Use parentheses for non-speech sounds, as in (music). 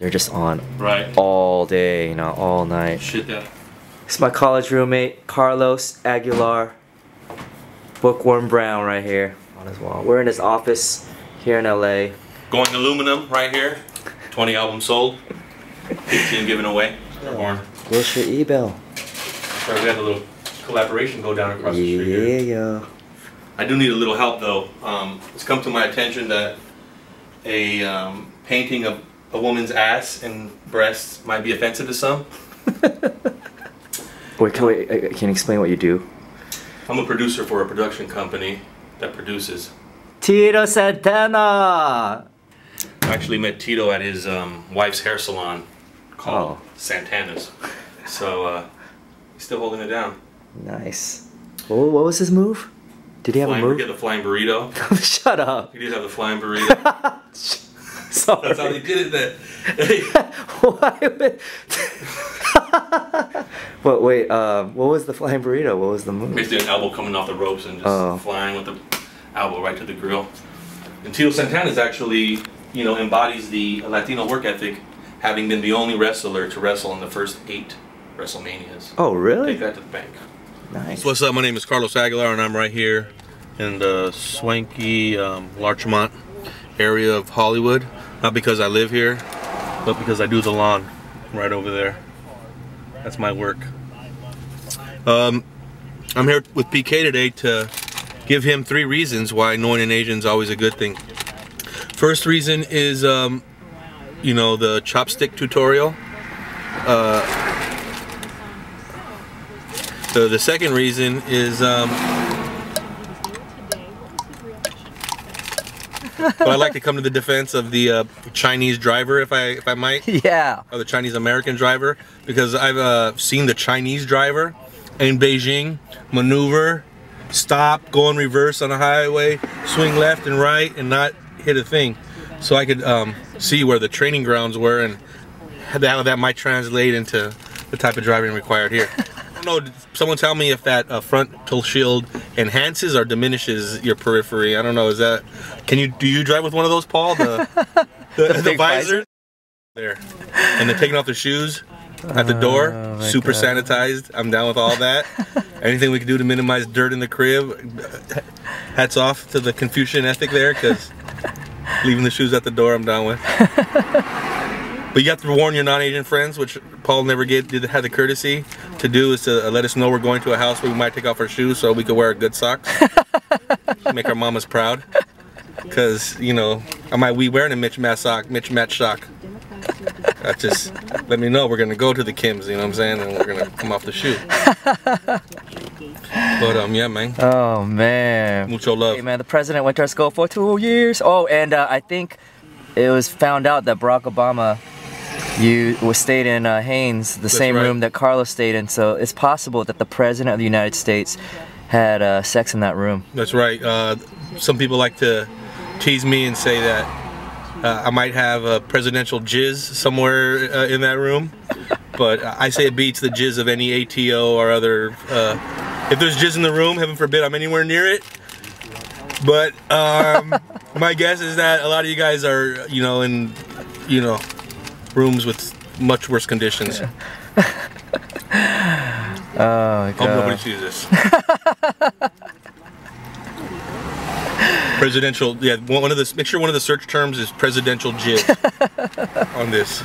They're just on Right. all day, you know, all night. Shit that. It's my college roommate, Carlos Aguilar. Bookworm Brown right here on his wall. We're in his office here in LA. Going aluminum right here. 20 albums sold. 15 given away. Horn. Wilshire Ebell. Sorry, we had a little collaboration go down across the street here. Yeah. I do need a little help though. Um, it's come to my attention that a um, painting of a woman's ass and breasts might be offensive to some. (laughs) Wait, can, wait, uh, can you explain what you do? I'm a producer for a production company that produces. Tito Santana! I actually met Tito at his um, wife's hair salon called Oh. Santana's. So uh, he's still holding it down. Nice. What, what was his move? Did he have Flying, a get move? the flying burrito. (laughs) Shut up. He did have the flying burrito. (laughs) (laughs) Sorry. That's how he did it then. (laughs) Why would... (laughs) but wait, um, what was the flying burrito? What was the move? Basically an elbow coming off the ropes and just Oh. flying with the elbow right to the grill. And Tito Santana is actually, you know, embodies the Latino work ethic, having been the only wrestler to wrestle in the first eight WrestleManias. Oh, really? Take really? that to the bank. Nice. What's up? My name is Carlos Aguilar, and I'm right here in the swanky um, Larchmont area of Hollywood. Not because I live here, but because I do the lawn right over there. That's my work. Um, I'm here with PK today to give him three reasons why knowing an Asian is always a good thing. First reason is, um, you know, the chopstick tutorial. Uh, the, the second reason is um, (laughs) but I'd like to come to the defense of the uh, Chinese driver, if I if I might, (laughs) Yeah. or the Chinese American driver, because I've uh, seen the Chinese driver in Beijing maneuver, stop, go in reverse on a highway, swing left and right, and not hit a thing. So I could um, see where the training grounds were and how that, how that might translate into the type of driving required here. (laughs) I don't know. did Someone tell me if that uh, frontal shield enhances or diminishes your periphery. I don't know. Is that? Can you do you drive with one of those, Paul? The (laughs) the, the, big visor. There, and they're taking off their shoes at the door. Oh, super God. sanitized. I'm down with all that. (laughs) Anything we can do to minimize dirt in the crib. Hats off to the Confucian ethic there, because (laughs) leaving the shoes at the door, I'm down with. But you have to warn your non-Asian friends, which Paul never get did have the courtesy to do, is to uh, let us know we're going to a house where we might take off our shoes so we could wear good socks, (laughs) make our mamas proud. Cause you know, I might be wearing a Mitch Match sock, Mitch Match sock. That just let me know we're gonna go to the Kims, you know what I'm saying, and we're gonna come off the shoe. (laughs) But um, yeah, man, Oh, man. mucho love. Hey, man, the president went to our school for two years. Oh, and uh, I think it was found out that Barack Obama you was stayed in uh, Haines, the same right. room that Carlos stayed in. So it's possible that the president of the United States had uh, sex in that room. That's right. Uh, some people like to tease me and say that uh, I might have a presidential jizz somewhere uh, in that room, but I say it beats the jizz of any ATO or other. Uh, if there's jizz in the room, heaven forbid I'm anywhere near it. But um, (laughs) my guess is that a lot of you guys are, you know, in, you know, rooms with much worse conditions. (laughs) Oh my Hope nobody sees this. presidential, yeah. One of the make sure one of the search terms is presidential jizz (laughs) on this.